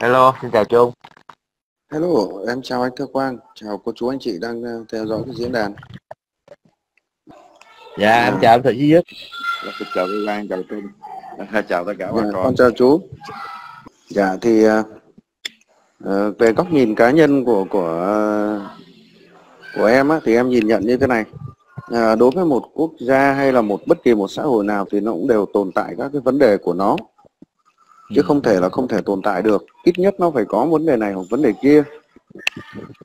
Hello, xin chào Trung. Hello, em chào anh Thơ Quang, chào cô chú anh chị đang ờ, theo dõi cái diễn đàn. Dạ, À. em chào em Thợ Duy Nhất. Dạ, Xin chào Thưa Quang, chào Trung. À, chào tất cả bà Dạ, con. con chào chú. Dạ thì ờ, ờ, về góc nhìn cá nhân của của của em á, thì em nhìn nhận như thế này. À, đối với một quốc gia hay là một bất kỳ một xã hội nào thì nó cũng đều tồn tại các cái vấn đề của nó chứ không thể là không thể tồn tại được. Ít nhất nó phải có vấn đề này hoặc vấn đề kia.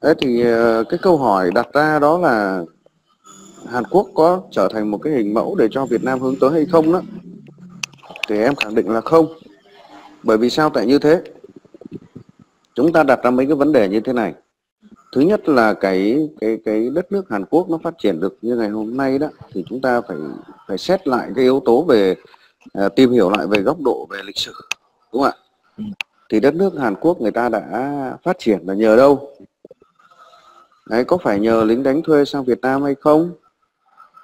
Thế thì ờ, cái câu hỏi đặt ra đó là Hàn Quốc có trở thành một cái hình mẫu để cho Việt Nam hướng tới hay không đó? Thì em khẳng định là không. Bởi vì sao tại như thế? Chúng ta đặt ra mấy cái vấn đề như thế này. Thứ nhất là cái cái cái đất nước Hàn Quốc nó phát triển được như ngày hôm nay đó thì chúng ta phải phải xét lại cái yếu tố về uh, tìm hiểu lại về góc độ về lịch sử đúng không ạ? Ừ. thì đất nước Hàn Quốc người ta đã phát triển là nhờ đâu? Đấy có phải nhờ lính đánh thuê sang Việt Nam hay không?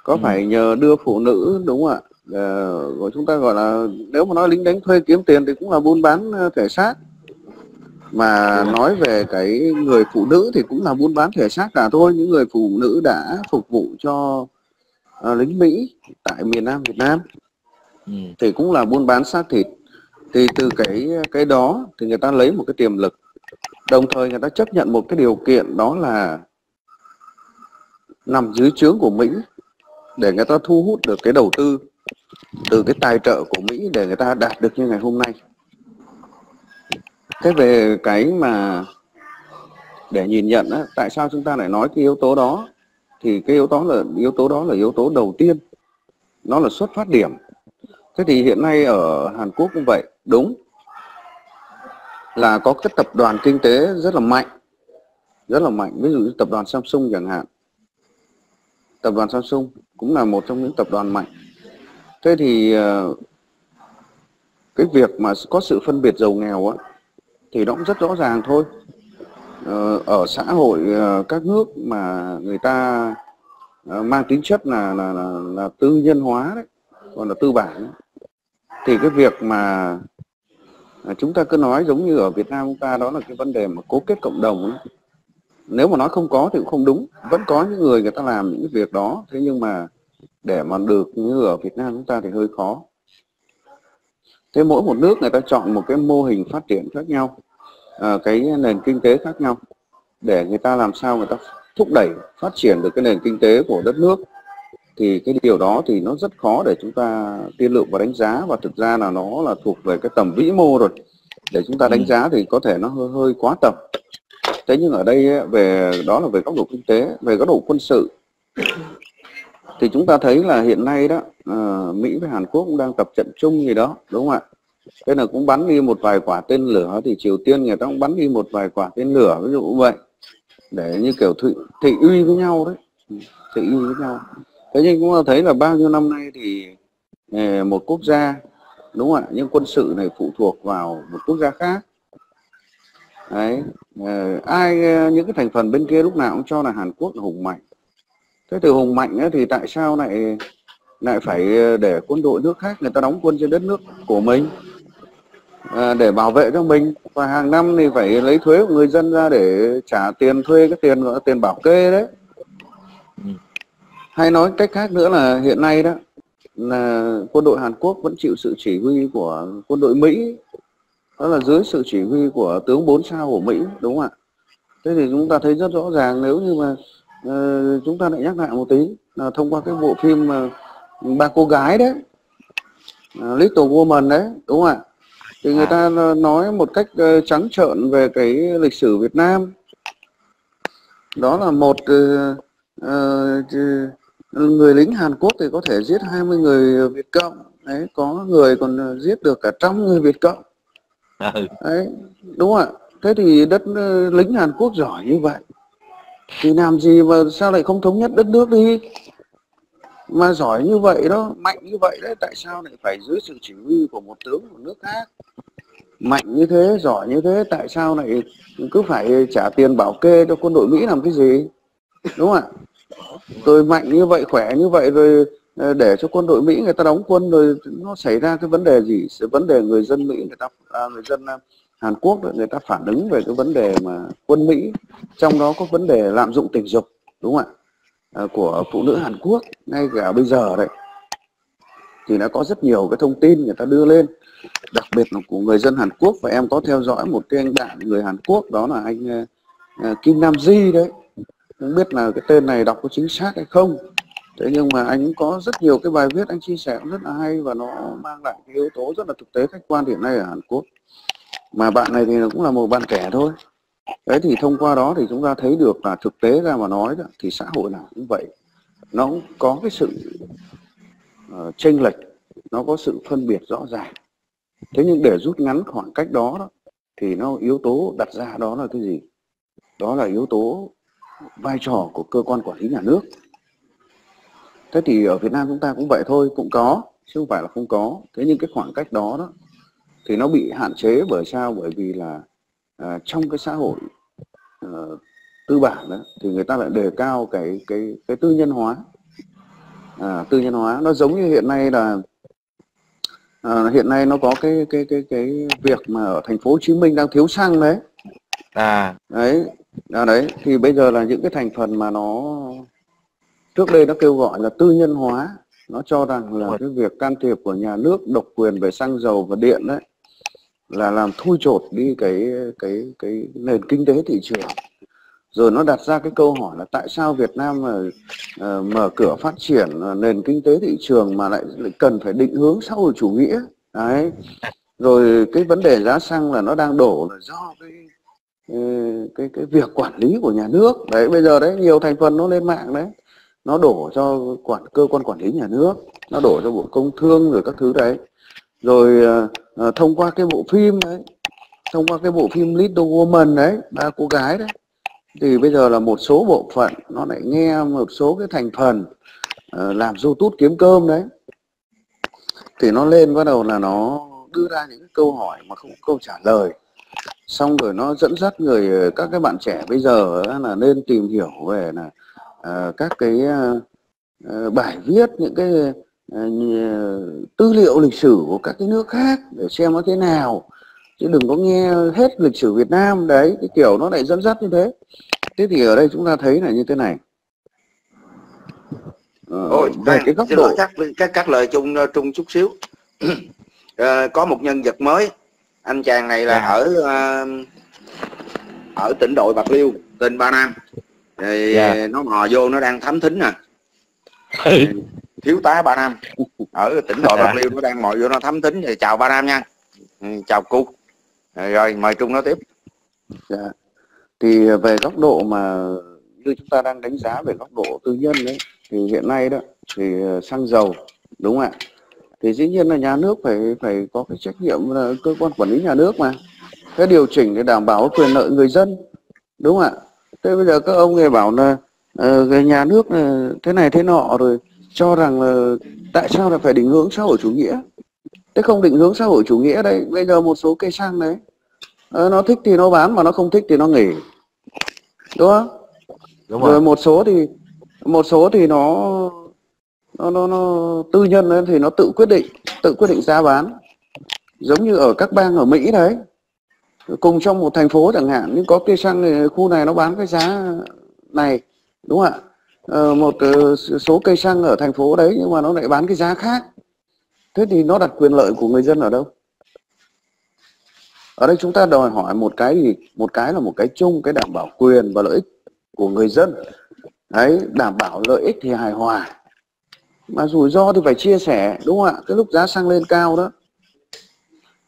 Có Ừ. phải nhờ đưa phụ nữ đúng không ạ? Ờ, gọi chúng ta gọi là nếu mà nói lính đánh thuê kiếm tiền thì cũng là buôn bán ờ, thể xác. Mà nói về cái người phụ nữ thì cũng là buôn bán thể xác cả thôi. Những người phụ nữ đã phục vụ cho ờ, lính Mỹ tại miền Nam Việt Nam Ừ. thì cũng là buôn bán xác thịt thì từ cái cái đó thì người ta lấy một cái tiềm lực. Đồng thời người ta chấp nhận một cái điều kiện đó là nằm dưới trướng của Mỹ để người ta thu hút được cái đầu tư từ cái tài trợ của Mỹ để người ta đạt được như ngày hôm nay. Thế về cái mà để nhìn nhận á, tại sao chúng ta lại nói cái yếu tố đó? Thì cái yếu tố là yếu tố đó là yếu tố đầu tiên. Nó là xuất phát điểm. Thế thì hiện nay ở Hàn Quốc cũng vậy đúng. Là có cái tập đoàn kinh tế rất là mạnh. Rất là mạnh. Ví dụ như tập đoàn Samsung chẳng hạn. Tập đoàn Samsung cũng là một trong những tập đoàn mạnh. Thế thì ờ, cái việc mà có sự phân biệt giàu nghèo á thì nó cũng rất rõ ràng thôi. Ờ, ở xã hội ờ, các nước mà người ta mang tính chất là là, là là tư nhân hóa đấy còn là tư bản ấy. thì cái việc mà à, chúng ta cứ nói giống như ở Việt Nam chúng ta đó là cái vấn đề mà cố kết cộng đồng đó. nếu mà nói không có thì cũng không đúng. Vẫn có những người người ta làm những việc đó thế nhưng mà để mà được như ở Việt Nam chúng ta thì hơi khó. Thế mỗi một nước người ta chọn một cái mô hình phát triển khác nhau à, cái nền kinh tế khác nhau để người ta làm sao người ta thúc đẩy phát triển được cái nền kinh tế của đất nước thì cái điều đó thì nó rất khó để chúng ta tiên lượng và đánh giá. Và thực ra là nó là thuộc về cái tầm vĩ mô rồi. Để chúng ta đánh Ừ. giá thì có thể nó hơi hơi quá tầm. Thế nhưng ở đây ấy, về đó là về góc độ kinh tế về góc độ quân sự. Thì chúng ta thấy là hiện nay đó ờ, Mỹ với Hàn Quốc cũng đang tập trận chung gì đó đúng không ạ? Thế là cũng bắn đi một vài quả tên lửa thì Triều Tiên người ta cũng bắn đi một vài quả tên lửa ví dụ vậy. Để như kiểu thị, thị uy với nhau đấy. Thị uy với nhau thế nhưng cũng thấy là bao nhiêu năm nay thì ờ, một quốc gia đúng không ạ? Nhưng quân sự này phụ thuộc vào một quốc gia khác. Đấy ờ, ai ờ, những cái thành phần bên kia lúc nào cũng cho là Hàn Quốc là hùng mạnh. Thế từ hùng mạnh ấy, thì tại sao lại lại phải để quân đội nước khác người ta đóng quân trên đất nước của mình? À, để bảo vệ cho mình. Và hàng năm thì phải lấy thuế của người dân ra để trả tiền thuê cái tiền gọi là tiền bảo kê đấy. Ừ hay nói cách khác nữa là hiện nay đó là quân đội Hàn Quốc vẫn chịu sự chỉ huy của quân đội Mỹ. Đó là dưới sự chỉ huy của tướng 4 sao của Mỹ đúng không ạ? Thế thì chúng ta thấy rất rõ ràng nếu như mà ờ, chúng ta lại nhắc lại một tí là thông qua cái bộ phim mà ba cô gái đấy uh, Little Woman đấy đúng không ạ? Thì người À. ta nói một cách ờ, trắng trợn về cái lịch sử Việt Nam. Đó là một ờ, ờ, chứ- người lính Hàn Quốc thì có thể giết 20 người Việt Cộng. Đấy có người còn ờ, giết được cả trăm người Việt Cộng. Ừ. đấy đúng không ạ? Thế thì đất ờ, lính Hàn Quốc giỏi như vậy thì làm gì mà sao lại không thống nhất đất nước đi? Mà giỏi như vậy đó mạnh như vậy đấy tại sao lại phải dưới sự chỉ huy của một tướng của nước khác? Mạnh như thế giỏi như thế tại sao lại cứ phải trả tiền bảo kê cho quân đội Mỹ làm cái gì? Đúng không ạ rồi mạnh như vậy khỏe như vậy rồi ờ, để cho quân đội Mỹ người ta đóng quân rồi nó xảy ra cái vấn đề gì? Vấn đề người dân Mỹ người ta à, người dân à, Hàn Quốc người ta phản ứng về cái vấn đề mà quân Mỹ trong đó có vấn đề lạm dụng tình dục đúng không ạ? À, của phụ nữ Hàn Quốc ngay cả bây giờ đấy thì đã có rất nhiều cái thông tin người ta đưa lên đặc biệt là của người dân Hàn Quốc. Và em có theo dõi một cái anh bạn người Hàn Quốc đó là anh uh, Kim Nam Di đấy không biết là cái tên này đọc có chính xác hay không. Thế nhưng mà anh cũng có rất nhiều cái bài viết anh chia sẻ cũng rất là hay và nó mang lại cái yếu tố rất là thực tế khách quan hiện nay ở Hàn Quốc. Mà bạn này thì cũng là một bạn trẻ thôi. Đấy thì thông qua đó thì chúng ta thấy được là thực tế ra mà nói đó, thì xã hội nào cũng vậy. Nó cũng có cái sự uh, chênh lệch nó có sự phân biệt rõ ràng. Thế nhưng để rút ngắn khoảng cách đó, đó thì nó yếu tố đặt ra đó là cái gì? Đó là yếu tố vai trò của cơ quan quản lý nhà nước. Thế thì ở Việt Nam chúng ta cũng vậy thôi cũng có chứ không phải là không có. Thế nhưng cái khoảng cách đó đó thì nó bị hạn chế bởi sao? Bởi vì là à, trong cái xã hội à, tư bản đó, thì người ta lại đề cao cái cái cái tư nhân hóa. À, tư nhân hóa nó giống như hiện nay là à, hiện nay nó có cái cái cái cái việc mà ở thành phố Hồ Chí Minh đang thiếu xăng đấy. À. Đấy à, đấy thì bây giờ là những cái thành phần mà nó trước đây nó kêu gọi là tư nhân hóa nó cho rằng là cái việc can thiệp của nhà nước độc quyền về xăng dầu và điện đấy là làm thui chột đi cái cái cái nền kinh tế thị trường. Rồi nó đặt ra cái câu hỏi là tại sao Việt Nam mà uh, mở cửa phát triển uh, nền kinh tế thị trường mà lại, lại cần phải định hướng xã hội chủ nghĩa? Đấy. Rồi cái vấn đề giá xăng là nó đang đổ là do cái cái cái việc quản lý của nhà nước. Đấy bây giờ đấy nhiều thành phần nó lên mạng đấy. Nó đổ cho quản cơ quan quản lý nhà nước. Nó đổ cho bộ công thương rồi các thứ đấy. Rồi uh, thông qua cái bộ phim đấy thông qua cái bộ phim Little Woman đấy ba cô gái đấy thì bây giờ là một số bộ phận nó lại nghe một số cái thành phần uh, làm youtube kiếm cơm đấy. Thì nó lên bắt đầu là nó đưa ra những câu hỏi mà không có câu trả lời xong rồi nó dẫn dắt người các cái bạn trẻ bây giờ là nên tìm hiểu về là uh, các cái uh, bài viết những cái uh, tư liệu lịch sử của các cái nước khác để xem nó thế nào. Chứ đừng có nghe hết lịch sử Việt Nam đấy cái kiểu nó lại dẫn dắt như thế. Thế thì ở đây chúng ta thấy là như thế này. Ờ, Ôi, về cái góc độ các các lời chung trung chút xíu. À, có một nhân vật mới anh chàng này là à. ở uh, ở tỉnh đội bạc liêu tên ba nam thì yeah. nó mò vô nó đang thám thính nè ừ. thiếu tá ba nam ở tỉnh đội bạc liêu nó đang mò vô nó thám thính thì chào ba nam nha ừ, chào cô rồi mời trung nói tiếp yeah. Dạ. thì về góc độ mà như chúng ta đang đánh giá về góc độ tư nhân đấy thì hiện nay đó thì ờ, xăng dầu đúng không ạ thì dĩ nhiên là nhà nước phải phải có cái trách nhiệm là cơ quan quản lý nhà nước mà. Cái điều chỉnh để đảm bảo quyền lợi người dân đúng không ạ? Thế bây giờ các ông người bảo là uh, nhà nước là thế này thế nọ rồi cho rằng là tại sao là phải định hướng xã hội chủ nghĩa? Thế không định hướng xã hội chủ nghĩa đây bây giờ một số cây xăng đấy uh, nó thích thì nó bán mà nó không thích thì nó nghỉ đúng không? Đúng rồi. rồi một số thì một số thì nó nó, nó, nó tư nhân ấy, thì nó tự quyết định tự quyết định giá bán. Giống như ở các bang ở Mỹ đấy. Cùng trong một thành phố chẳng hạn nhưng có cây xăng thì khu này nó bán cái giá này đúng không ạ? Ờ, một ờ, số cây xăng ở thành phố đấy nhưng mà nó lại bán cái giá khác. Thế thì nó đặt quyền lợi của người dân ở đâu? Ở đây chúng ta đòi hỏi một cái gì? Một cái là một cái chung cái đảm bảo quyền và lợi ích của người dân. Đấy đảm bảo lợi ích thì hài hòa mà rủi ro thì phải chia sẻ đúng không ạ? Cái lúc giá xăng lên cao đó.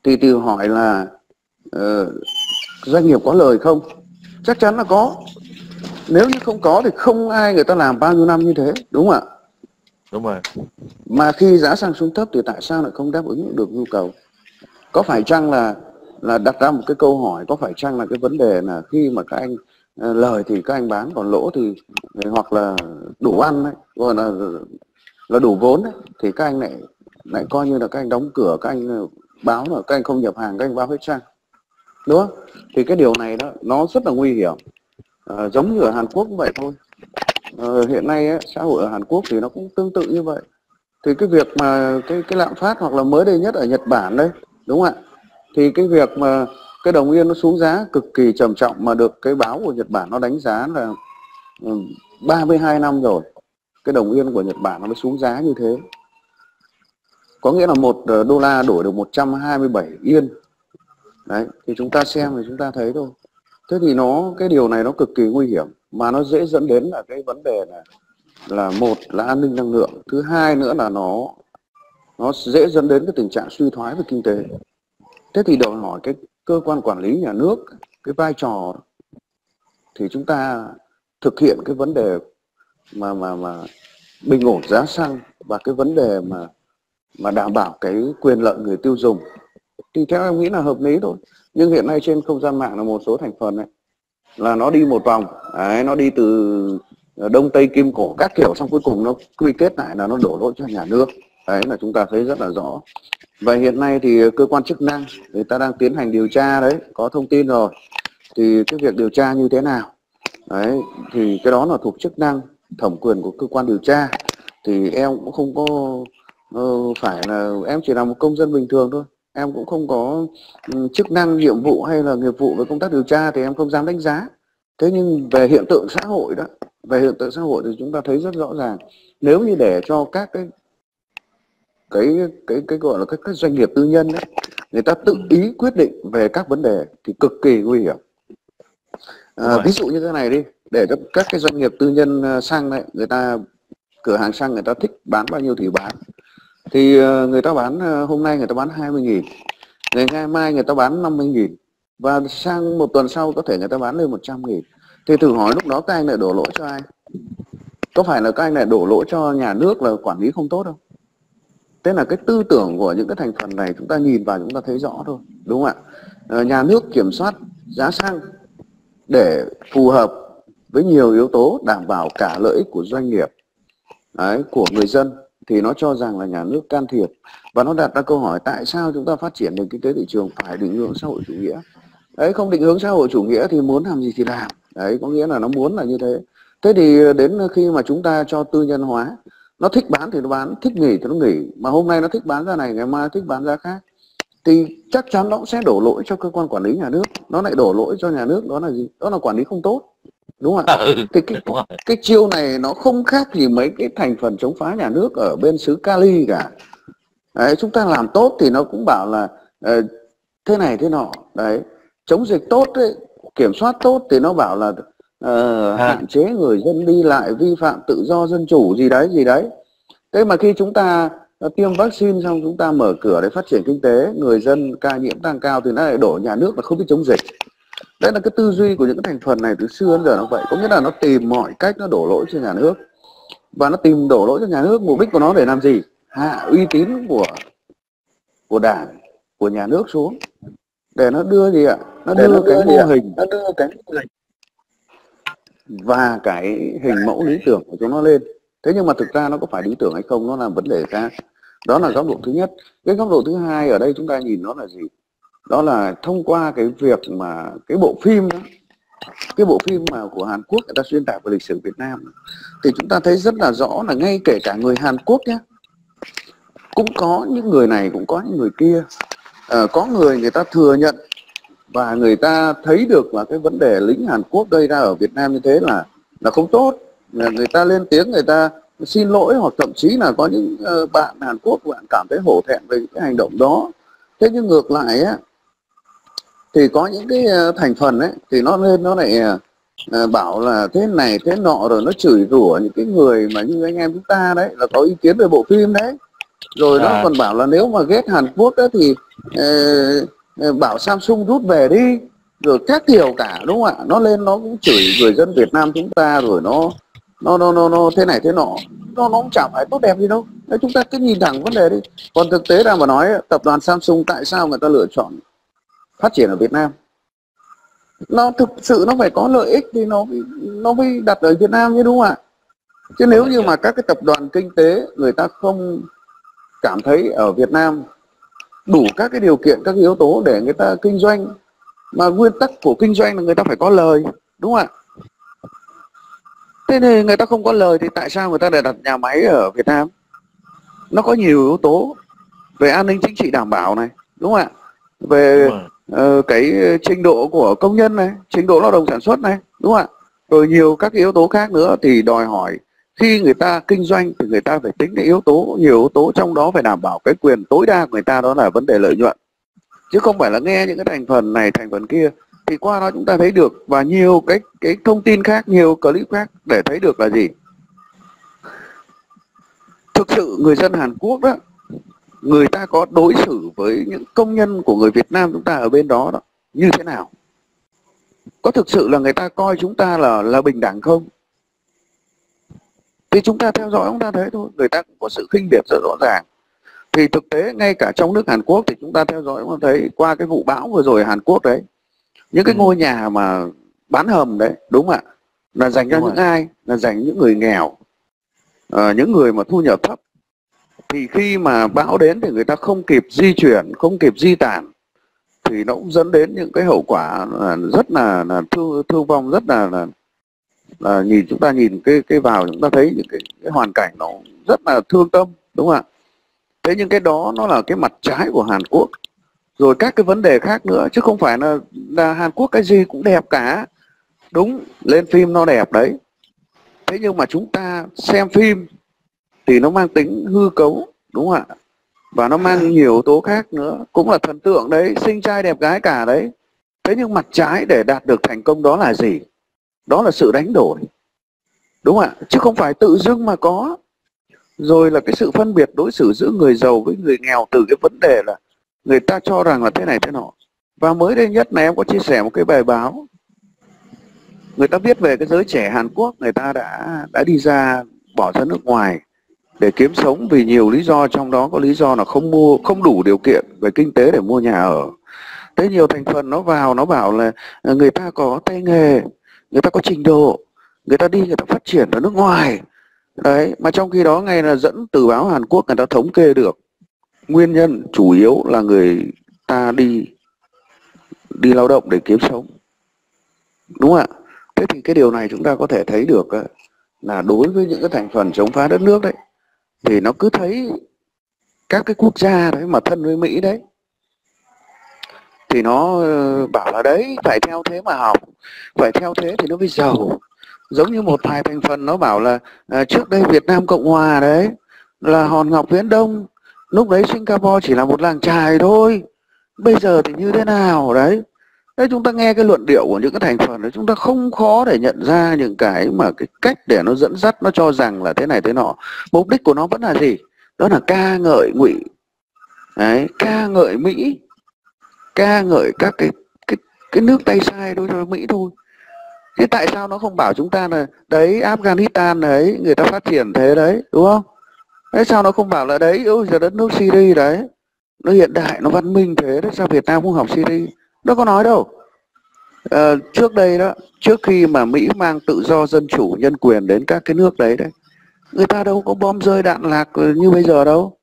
Thì từ hỏi là uh, doanh nghiệp có lời không? Chắc chắn là có. Nếu như không có thì không ai người ta làm bao nhiêu năm như thế đúng không ạ? Đúng rồi. Mà khi giá xăng xuống thấp thì tại sao lại không đáp ứng được nhu cầu? Có phải chăng là là đặt ra một cái câu hỏi có phải chăng là cái vấn đề là khi mà các anh uh, lời thì các anh bán còn lỗ thì hoặc là đủ ăn đấy gọi là là đủ vốn đấy, thì các anh lại lại coi như là các anh đóng cửa các anh ờ, báo là các anh không nhập hàng các anh báo hết trang. Đúng không? Thì cái điều này đó nó rất là nguy hiểm. À, giống như ở Hàn Quốc cũng vậy thôi. À, hiện nay ấy, xã hội ở Hàn Quốc thì nó cũng tương tự như vậy. Thì cái việc mà cái cái lạm phát hoặc là mới đây nhất ở Nhật Bản đấy đúng không ạ? Thì cái việc mà cái đồng yên nó xuống giá cực kỳ trầm trọng mà được cái báo của Nhật Bản nó đánh giá là ừ, 32 năm rồi cái đồng yên của Nhật Bản nó mới xuống giá như thế. Có nghĩa là một ờ, đô la đổi được 127 yên. Đấy, thì chúng ta xem thì chúng ta thấy thôi. Thế thì nó, cái điều này nó cực kỳ nguy hiểm mà nó dễ dẫn đến là cái vấn đề là là một là an ninh năng lượng, thứ hai nữa là nó nó dễ dẫn đến cái tình trạng suy thoái về kinh tế. Thế thì đòi hỏi cái cơ quan quản lý nhà nước, cái vai trò thì chúng ta thực hiện cái vấn đề mà mà mà bình ổn giá xăng và cái vấn đề mà mà đảm bảo cái quyền lợi người tiêu dùng. Thì theo em nghĩ là hợp lý thôi. Nhưng hiện nay trên không gian mạng là một số thành phần này là nó đi một vòng. Đấy, nó đi từ đông tây kim cổ các kiểu xong cuối cùng nó quy kết lại là nó đổ lỗi cho nhà nước. Đấy là chúng ta thấy rất là rõ. Và hiện nay thì cơ quan chức năng người ta đang tiến hành điều tra đấy có thông tin rồi. Thì cái việc điều tra như thế nào? Đấy thì cái đó là thuộc chức năng thẩm quyền của cơ quan điều tra thì em cũng không có uh, phải là em chỉ là một công dân bình thường thôi. Em cũng không có um, chức năng nhiệm vụ hay là nghiệp vụ về công tác điều tra thì em không dám đánh giá. Thế nhưng về hiện tượng xã hội đó về hiện tượng xã hội thì chúng ta thấy rất rõ ràng. Nếu như để cho các cái cái cái cái gọi là các, các doanh nghiệp tư nhân ấy, người ta tự ý quyết định về các vấn đề thì cực kỳ nguy hiểm. À, ví dụ như thế này đi để cho các cái doanh nghiệp tư nhân à, xăng đấy, người ta, cửa hàng xăng người ta thích bán bao nhiêu thì bán. Thì à, người ta bán à, hôm nay người ta bán 20 nghìn, ngày ngày mai người ta bán 50 nghìn, và sang một tuần sau có thể người ta bán lên 100 nghìn. Thì thử hỏi lúc đó các anh lại đổ lỗi cho ai? Có phải là các anh lại đổ lỗi cho nhà nước là quản lý không tốt không? Thế là cái tư tưởng của những cái thành phần này chúng ta nhìn vào chúng ta thấy rõ thôi, đúng không ạ? Ờ, nhà nước kiểm soát giá xăng để phù hợp với nhiều yếu tố đảm bảo cả lợi ích của doanh nghiệp đấy, của người dân thì nó cho rằng là nhà nước can thiệp. Và nó đặt ra câu hỏi tại sao chúng ta phát triển nền kinh tế thị trường phải định hướng xã hội chủ nghĩa? Đấy không định hướng xã hội chủ nghĩa thì muốn làm gì thì làm. Đấy có nghĩa là nó muốn là như thế. Thế thì đến khi mà chúng ta cho tư nhân hóa nó thích bán thì nó bán thích nghỉ thì nó nghỉ. Mà hôm nay nó thích bán ra này ngày mai thích bán ra khác. Thì chắc chắn nó cũng sẽ đổ lỗi cho cơ quan quản lý nhà nước. Nó lại đổ lỗi cho nhà nước đó là gì? Đó là quản lý không tốt đúng không ạ? Ừ, thì cái, cái, cái chiêu này nó không khác gì mấy cái thành phần chống phá nhà nước ở bên xứ Cali cả. Đấy, chúng ta làm tốt thì nó cũng bảo là uh, thế này thế nọ đấy. Chống dịch tốt đấy, kiểm soát tốt thì nó bảo là uh, hạn chế người dân đi lại vi phạm tự do dân chủ gì đấy gì đấy. Thế mà khi chúng ta uh, tiêm vaccine xong chúng ta mở cửa để phát triển kinh tế người dân ca nhiễm tăng cao thì nó lại đổ nhà nước là không biết chống dịch đấy là cái tư duy của những cái thành phần này từ xưa đến giờ nó vậy. Có nghĩa là nó tìm mọi cách nó đổ lỗi cho nhà nước. Và nó tìm đổ lỗi cho nhà nước mục đích của nó để làm gì? Hạ uy tín của của đảng của nhà nước xuống. Để nó đưa gì ạ? Nó đưa, đưa cái mô hình. Nó đưa cái và cái hình mẫu lý tưởng của chúng nó lên. Thế nhưng mà thực ra nó có phải lý tưởng hay không nó là vấn đề khác. Đó là góc độ thứ nhất. Cái góc độ thứ hai ở đây chúng ta nhìn nó là gì đó là thông qua cái việc mà cái bộ phim đó cái bộ phim mà của Hàn Quốc người ta xuyên tạc về lịch sử Việt Nam. Thì chúng ta thấy rất là rõ là ngay kể cả người Hàn Quốc nhé cũng có những người này cũng có những người kia. À, có người người ta thừa nhận và người ta thấy được là cái vấn đề lính Hàn Quốc gây ra ở Việt Nam như thế là là không tốt. Là người ta lên tiếng người ta xin lỗi hoặc thậm chí là có những ờ, bạn Hàn Quốc bạn cảm thấy hổ thẹn về cái hành động đó. Thế nhưng ngược lại á thì có những cái ờ, thành phần ấy thì nó lên nó lại uh, bảo là thế này thế nọ rồi nó chửi rủa những cái người mà như anh em chúng ta đấy là có ý kiến về bộ phim đấy. Rồi à. nó còn bảo là nếu mà ghét Hàn Quốc đó thì uh, bảo Samsung rút về đi. Rồi các kiểu cả đúng không ạ? Nó lên nó cũng chửi người dân Việt Nam chúng ta rồi nó nó nó nó, nó thế này thế nọ. Nó nó cũng chẳng phải tốt đẹp gì đâu. Đấy, chúng ta cứ nhìn thẳng vấn đề đi. Còn thực tế là mà nói tập đoàn Samsung tại sao người ta lựa chọn phát triển ở Việt Nam. Nó thực sự nó phải có lợi ích thì nó nó mới đặt ở Việt Nam chứ, đúng không ạ? Chứ nếu như mà các cái tập đoàn kinh tế người ta không cảm thấy ở Việt Nam đủ các cái điều kiện, các cái yếu tố để người ta kinh doanh, mà nguyên tắc của kinh doanh là người ta phải có lời, đúng không ạ? Thế thì người ta không có lời thì tại sao người ta lại đặt nhà máy ở Việt Nam? Nó có nhiều yếu tố về an ninh chính trị đảm bảo này, đúng không ạ? Về uh, cái ờ, trình độ của công nhân này trình độ lao động sản xuất này đúng không ạ? Rồi nhiều các yếu tố khác nữa thì đòi hỏi khi người ta kinh doanh thì người ta phải tính cái yếu tố nhiều yếu tố trong đó phải đảm bảo cái quyền tối đa của người ta đó là vấn đề lợi nhuận. Chứ không phải là nghe những cái thành phần này thành phần kia thì qua đó chúng ta thấy được và nhiều cái cái thông tin khác nhiều clip khác để thấy được là gì. Thực sự người dân Hàn Quốc đó người ta có đối xử với những công nhân của người Việt Nam chúng ta ở bên đó đó như thế nào? Có thực sự là người ta coi chúng ta là là bình đẳng không? Thì chúng ta theo dõi chúng ta thấy thôi người ta cũng có sự khinh biệt rất rõ ràng. Thì thực tế ngay cả trong nước Hàn Quốc thì chúng ta theo dõi chúng ta thấy qua cái vụ bão vừa rồi Hàn Quốc đấy những cái ừ. ngôi nhà mà bán hầm đấy đúng không ạ? Là dành cho những ai? Là dành những người nghèo à, những người mà thu nhập thấp thì khi mà bão đến thì người ta không kịp di chuyển không kịp di tản thì nó cũng dẫn đến những cái hậu quả rất là, là thương thương vong rất là, là là nhìn chúng ta nhìn cái cái vào chúng ta thấy những cái, cái hoàn cảnh nó rất là thương tâm đúng không ạ? Thế nhưng cái đó nó là cái mặt trái của Hàn Quốc. Rồi các cái vấn đề khác nữa chứ không phải là là Hàn Quốc cái gì cũng đẹp cả. Đúng lên phim nó đẹp đấy. Thế nhưng mà chúng ta xem phim thì nó mang tính hư cấu, đúng không ạ? Và nó mang nhiều yếu tố khác nữa, cũng là thần tượng đấy, sinh trai đẹp gái cả đấy. Thế nhưng mặt trái để đạt được thành công đó là gì? Đó là sự đánh đổi, đúng không ạ? Chứ không phải tự dưng mà có. Rồi là cái sự phân biệt đối xử giữa người giàu với người nghèo từ cái vấn đề là người ta cho rằng là thế này thế nọ. Và mới đây nhất này, em có chia sẻ một cái bài báo. Người ta viết về cái giới trẻ Hàn Quốc, người ta đã đã đi ra, bỏ ra nước ngoài để kiếm sống vì nhiều lý do, trong đó có lý do là không mua, không đủ điều kiện về kinh tế để mua nhà ở. Thế nhiều thành phần nó vào, nó bảo là à, người ta có tay nghề, người ta có trình độ, người ta đi, người ta phát triển ở nước ngoài. Đấy, mà trong khi đó ngay là dẫn từ báo Hàn Quốc người ta thống kê được, nguyên nhân chủ yếu là người ta đi đi lao động để kiếm sống. Đúng không ạ? Thế thì cái điều này chúng ta có thể thấy được là đối với những cái thành phần chống phá đất nước đấy thì nó cứ thấy các cái quốc gia đấy mà thân với Mỹ đấy. Thì nó ờ, bảo là đấy phải theo thế mà học phải theo thế thì nó mới giàu. Giống như một vài thành phần nó bảo là à, trước đây Việt Nam Cộng Hòa đấy là hòn ngọc viễn đông lúc đấy Singapore chỉ là một làng trài thôi bây giờ thì như thế nào? Đấy. Thế chúng ta nghe cái luận điệu của những cái thành phần đấy, chúng ta không khó để nhận ra những cái mà cái cách để nó dẫn dắt, nó cho rằng là thế này thế nọ. Mục đích của nó vẫn là gì? Đó là ca ngợi ngụy. Đấy, ca ngợi mỹ. Ca ngợi các cái cái cái nước tay sai đối với mỹ thôi. Thế tại sao nó không bảo chúng ta là, đấy, afghanistan đấy, người ta phát triển thế đấy đúng không? Thế sao nó không bảo là đấy, ôi giờ đất nước syria đấy, nó hiện đại, nó văn minh thế đấy sao việt nam không học syria đâu có nói đâu. À, trước đây đó trước khi mà mỹ mang tự do dân chủ nhân quyền đến các cái nước đấy đấy người ta đâu có bom rơi đạn lạc như bây giờ đâu.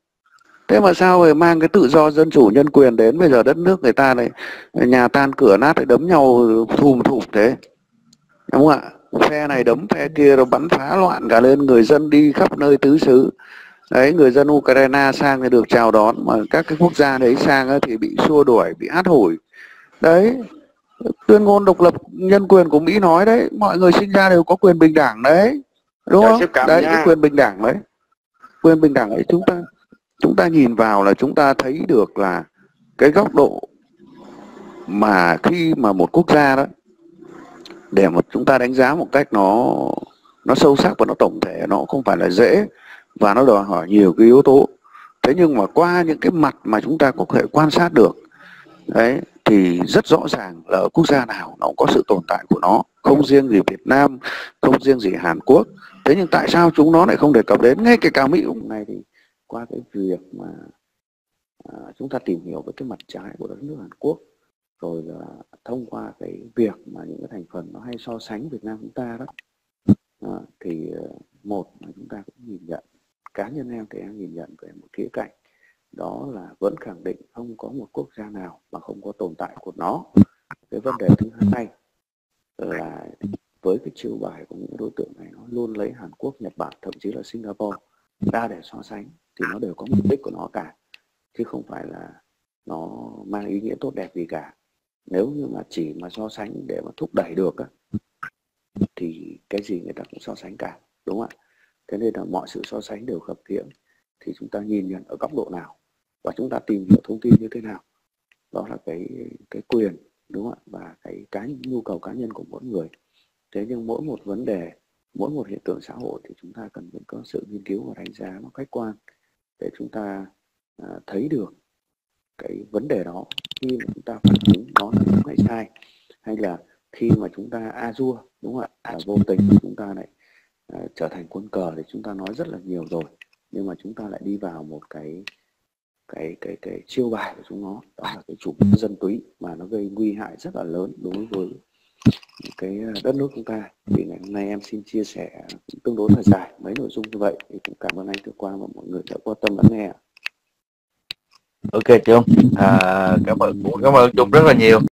Thế mà sao rồi mang cái tự do dân chủ nhân quyền đến bây giờ đất nước người ta này nhà tan cửa nát lại đấm nhau thùm thụp thế? Đúng không ạ? Phe này đấm phe kia rồi bắn phá loạn cả lên người dân đi khắp nơi tứ xứ. Đấy người dân Ukraine sang thì được chào đón mà các cái quốc gia đấy sang thì bị xua đuổi bị át hủi đấy tuyên ngôn độc lập nhân quyền của Mỹ nói đấy mọi người sinh ra đều có quyền bình đẳng đấy đúng không? đấy cái quyền bình đẳng đấy. Quyền bình đẳng ấy chúng ta chúng ta nhìn vào là chúng ta thấy được là cái góc độ mà khi mà một quốc gia đó để mà chúng ta đánh giá một cách nó nó sâu sắc và nó tổng thể nó không phải là dễ và nó đòi hỏi nhiều cái yếu tố. Thế nhưng mà qua những cái mặt mà chúng ta có thể quan sát được đấy thì rất rõ ràng là ở quốc gia nào nó cũng có sự tồn tại của nó. Không riêng gì Việt Nam không riêng gì Hàn Quốc. Thế nhưng tại sao chúng nó lại không đề cập đến? Ngay kể cả Mỹ cũng này thì qua cái việc mà à, chúng ta tìm hiểu về cái mặt trái của đất nước Hàn Quốc rồi là thông qua cái việc mà những cái thành phần nó hay so sánh Việt Nam chúng ta đó à, thì ờ, một là chúng ta cũng nhìn nhận cá nhân em thì em nhìn nhận về một khía cạnh đó là vẫn khẳng định không có một quốc gia nào mà không có tồn tại của nó. Cái vấn đề thứ hai là với cái chiêu bài của những đối tượng này nó luôn lấy Hàn Quốc, Nhật Bản thậm chí là Singapore ra để so sánh thì nó đều có mục đích của nó cả. Chứ không phải là nó mang ý nghĩa tốt đẹp gì cả. Nếu như mà chỉ mà so sánh để mà thúc đẩy được á, thì cái gì người ta cũng so sánh cả đúng không ạ? Thế nên là mọi sự so sánh đều khập khiễng thì chúng ta nhìn nhận ở góc độ nào? Và chúng ta tìm hiểu thông tin như thế nào. Đó là cái cái quyền đúng không ạ? Và cái cái nhu cầu cá nhân của mỗi người. Thế nhưng mỗi một vấn đề mỗi một hiện tượng xã hội thì chúng ta cần phải có sự nghiên cứu và đánh giá nó khách quan để chúng ta à, thấy được cái vấn đề đó. Khi mà chúng ta phản ứng nó là đúng hay sai hay là khi mà chúng ta a dua đúng không ạ? Là vô tình chúng ta lại à, trở thành quân cờ thì chúng ta nói rất là nhiều rồi. Nhưng mà chúng ta lại đi vào một cái cái cái cái chiêu bài của chúng nó. Đó là cái chủ nghĩa dân túy mà nó gây nguy hại rất là lớn đối với cái đất nước chúng ta. Thì ngày hôm nay em xin chia sẻ tương đối là dài mấy nội dung như vậy. Thì cũng cảm ơn anh Thượng Quang và mọi người đã quan tâm lắng nghe ok Trung. À, cảm ơn cảm ơn Trung rất là nhiều